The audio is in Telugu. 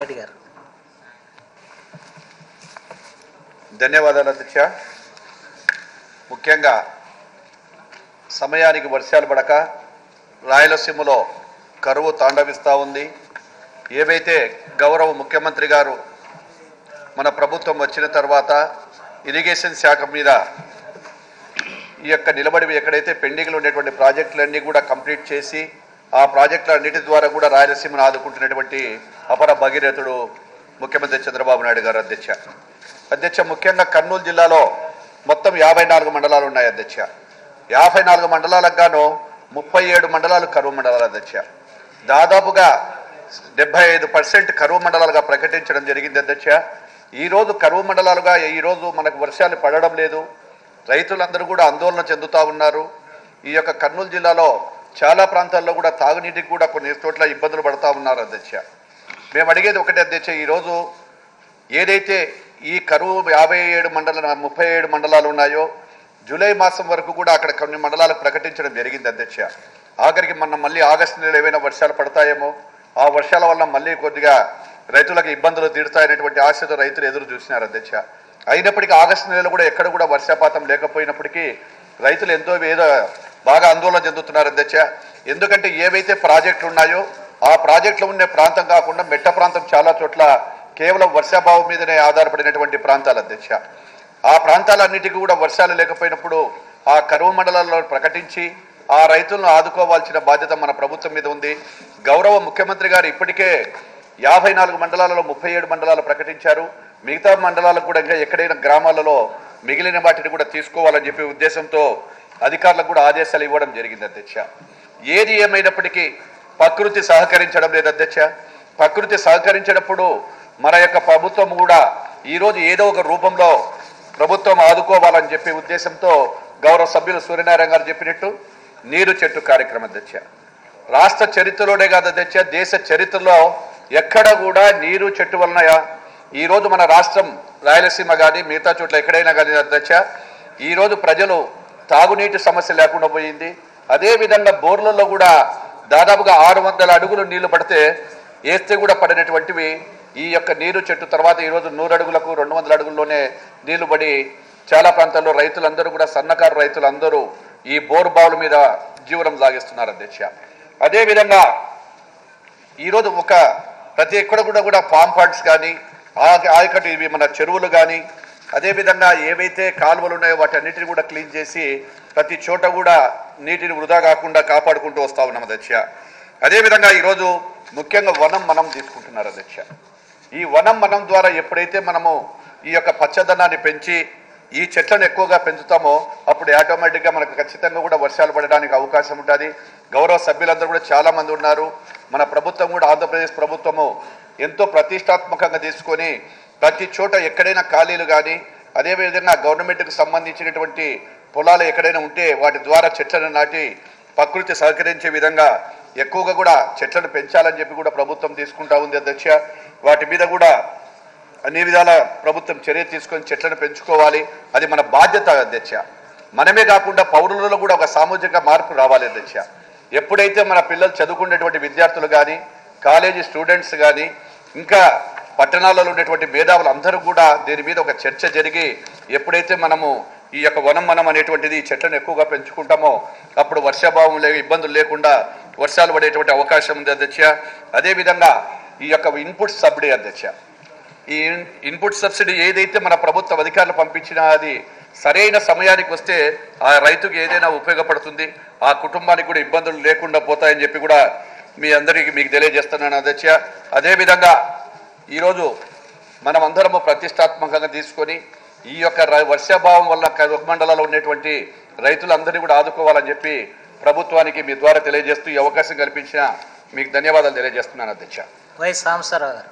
రెడ్డి గారు. ధన్యవాదాలు అధ్యక్ష. ముఖ్యంగా సమయానికి వర్షాలు పడక రాయలసీమలో కరువు తాండవిస్తూ ఉంది. ఏవైతే గౌరవ ముఖ్యమంత్రి గారు మన ప్రభుత్వం వచ్చిన తర్వాత ఇరిగేషన్ శాఖ మీద ఈ యొక్క నిలబడి ఎక్కడైతే పెండింగ్లు ఉండేటువంటి ప్రాజెక్టులన్నీ కూడా కంప్లీట్ చేసి ఆ ప్రాజెక్టులన్నిటి ద్వారా కూడా రాయలసీమను ఆదుకుంటున్నటువంటి అపర భగీరథుడు ముఖ్యమంత్రి చంద్రబాబు నాయుడు గారు అధ్యక్ష. అధ్యక్ష ముఖ్యంగా కర్నూలు జిల్లాలో మొత్తం యాభై నాలుగు మండలాలు ఉన్నాయి అధ్యక్ష. యాభై నాలుగు మండలాలకు గాను ముప్పై ఏడు మండలాలు కరువు మండలాలు అధ్యక్ష. దాదాపుగా డెబ్బై ఐదు పర్సెంట్ కరువు మండలాలుగా ప్రకటించడం జరిగింది అధ్యక్ష. ఈరోజు కరువు మండలాలుగా ఈరోజు మనకు వర్షాలు పడడం లేదు. రైతులందరూ కూడా ఆందోళన చెందుతూ ఉన్నారు. ఈ యొక్క కర్నూలు జిల్లాలో చాలా ప్రాంతాల్లో కూడా తాగునీటికి కూడా కొన్ని చోట్ల ఇబ్బందులు పడతా ఉన్నారు అధ్యక్ష. మేము అడిగేది ఒకటే అధ్యక్ష ఈరోజు ఏదైతే ఈ కరువు యాభై ఏడు మండల ముప్పై ఏడు మండలాలు ఉన్నాయో జూలై మాసం వరకు కూడా అక్కడ కొన్ని మండలాలు ప్రకటించడం జరిగింది అధ్యక్ష. ఆఖరికి మనం మళ్ళీ ఆగస్టు నెల ఏమైనా వర్షాలు పడతాయేమో ఆ వర్షాల వల్ల మళ్ళీ కొద్దిగా రైతులకు ఇబ్బందులు తీరుతాయనేటువంటి ఆశతో రైతులు ఎదురు చూసినారు అధ్యక్ష. అయినప్పటికీ ఆగస్టు నెలలో కూడా ఎక్కడ కూడా వర్షపాతం లేకపోయినప్పటికీ రైతులు ఎంతో ఏదో బాగా ఆందోళన చెందుతున్నారు అధ్యక్ష ఎందుకంటే ఏవైతే ప్రాజెక్టులు ఉన్నాయో ఆ ప్రాజెక్టులు ఉండే ప్రాంతం కాకుండా మెట్ట ప్రాంతం చాలా చోట్ల కేవలం వర్షాభావం మీదనే ఆధారపడినటువంటి ప్రాంతాలు అధ్యక్ష ఆ ప్రాంతాలన్నిటికీ కూడా వర్షాలు లేకపోయినప్పుడు ఆ కరువు మండలాల్లో ప్రకటించి ఆ రైతులను ఆదుకోవాల్సిన బాధ్యత మన ప్రభుత్వం మీద ఉంది. గౌరవ ముఖ్యమంత్రి గారు ఇప్పటికే యాభై నాలుగు మండలాలలో ముప్పై ఏడు మండలాలు ప్రకటించారు. మిగతా మండలాలకు కూడా ఇంకా ఎక్కడైనా గ్రామాలలో మిగిలిన వాటిని కూడా తీసుకోవాలని చెప్పి ఉద్దేశంతో అధికారులకు కూడా ఆదేశాలు ఇవ్వడం జరిగింది అధ్యక్ష. ఏది ఏమైనప్పటికీ ప్రకృతి సహకరించడం లేదు అధ్యక్ష. ప్రకృతి సహకరించినప్పుడు మన యొక్క ప్రభుత్వం కూడా ఈరోజు ఏదో ఒక రూపంలో ప్రభుత్వం ఆదుకోవాలని చెప్పే ఉద్దేశంతో గౌరవ సభ్యులు సూర్యనారాయణ గారు చెప్పినట్టు నీరు చెట్టు కార్యక్రమం అధ్యక్ష. రాష్ట్ర చరిత్రలోనే కాదు అధ్యక్ష దేశ చరిత్రలో ఎక్కడ కూడా నీరు చెట్టు వలన ఈరోజు మన రాష్ట్రం రాయలసీమ కానీ మిగతా చోట్ల ఎక్కడైనా కానీ అధ్యక్ష ఈరోజు ప్రజలు తాగునీటి సమస్య లేకుండా పోయింది. అదేవిధంగా బోర్లలో కూడా దాదాపుగా ఆరు వందల అడుగులు నీళ్ళు పడితే వేస్తే కూడా పడినటువంటివి. ఈ యొక్క నీరు చెట్టు తర్వాత ఈరోజు నూరు అడుగులకు రెండు వందల అడుగుల్లోనే నీళ్ళు పడి చాలా ప్రాంతాల్లో రైతులందరూ కూడా సన్నకారు రైతులందరూ ఈ బోరు బావుల మీద జీవనం సాగిస్తున్నారు అధ్యక్ష. అదేవిధంగా ఈరోజు ఒక ప్రతి ఎక్కడ కూడా కూడా ఫామ్ పార్ట్స్ కానీ ఆయకట్టు ఇవి మన చెరువులు కానీ అదేవిధంగా ఏవైతే కాలువలు ఉన్నాయో వాటన్నిటిని కూడా క్లీన్ చేసి ప్రతి చోట కూడా నీటిని వృధా కాకుండా కాపాడుకుంటూ వస్తా ఉన్నాం అధ్యక్ష. అదేవిధంగా ఈరోజు ముఖ్యంగా వనం మనం తీసుకుంటున్నారు అధ్యక్ష. ఈ వనం మనం ద్వారా ఎప్పుడైతే మనము ఈ యొక్క పచ్చదనాన్ని పెంచి ఈ చెట్లను ఎక్కువగా పెంచుతామో అప్పుడు ఆటోమేటిక్గా మనకు ఖచ్చితంగా కూడా వర్షాలు పడడానికి అవకాశం ఉంటుంది. గౌరవ సభ్యులందరూ కూడా చాలామంది ఉన్నారు. మన ప్రభుత్వం కూడా ఆంధ్రప్రదేశ్ ప్రభుత్వము ఎంతో ప్రతిష్టాత్మకంగా తీసుకొని ప్రతి చోట ఎక్కడైనా ఖాళీలు కానీ అదేవిధంగా గవర్నమెంట్కి సంబంధించినటువంటి పొలాలు ఎక్కడైనా ఉంటే వాటి ద్వారా చెట్లను నాటి ప్రకృతి సహకరించే విధంగా ఎక్కువగా కూడా చెట్లను పెంచాలని చెప్పి కూడా ప్రభుత్వం తీసుకుంటా ఉంది అధ్యక్ష. వాటి మీద కూడా అన్ని విధాల ప్రభుత్వం చర్య తీసుకొని చెట్లను పెంచుకోవాలి. అది మన బాధ్యత అధ్యక్ష. మనమే కాకుండా పౌరులలో కూడా ఒక సామాజిక మార్పు రావాలి అధ్యక్ష. ఎప్పుడైతే మన పిల్లలు చదువుకునేటువంటి విద్యార్థులు కానీ కాలేజీ స్టూడెంట్స్ కానీ ఇంకా పట్టణాలలో ఉండేటువంటి మేధావులు అందరూ కూడా దీని మీద ఒక చర్చ జరిగి ఎప్పుడైతే మనము ఈ యొక్క వనం మనం అనేటువంటిది చెట్లను ఎక్కువగా పెంచుకుంటామో అప్పుడు వర్షాభావం లేక ఇబ్బందులు లేకుండా వర్షాలు పడేటువంటి అవకాశం ఉంది అధ్యక్ష. అదేవిధంగా ఈ యొక్క ఇన్పుట్ సబ్సిడీ అధ్యక్ష. ఈ ఇన్పుట్ సబ్సిడీ ఏదైతే మన ప్రభుత్వ అధికారులు పంపించినా అది సరైన సమయానికి వస్తే ఆ రైతుకు ఏదైనా ఉపయోగపడుతుంది ఆ కుటుంబానికి కూడా ఇబ్బందులు లేకుండా పోతాయని చెప్పి కూడా మీ అందరికీ మీకు తెలియజేస్తున్నాను అధ్యక్ష. అదేవిధంగా ఈరోజు మనం అందరము ప్రతిష్టాత్మకంగా తీసుకొని ఈ యొక్క వర్షాభావం వల్ల కరువు మండలాల్లో ఉన్నటువంటి రైతులందరినీ కూడా ఆదుకోవాలని చెప్పి ప్రభుత్వానికి మీ ద్వారా తెలియజేస్తూ ఈ అవకాశం కల్పించిన మీకు ధన్యవాదాలు తెలియజేస్తున్నాను అధ్యక్ష. వై సాంబశివరావు గారు.